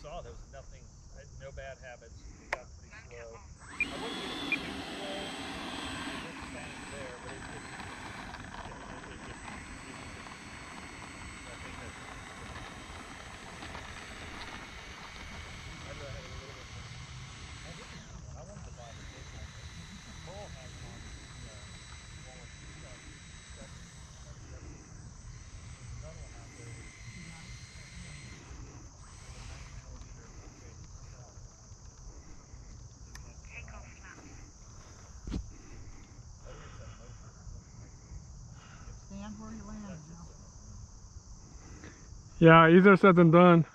saw there was nothing, no bad habits. Got pretty slow. where he landed. Yeah, easier said than done.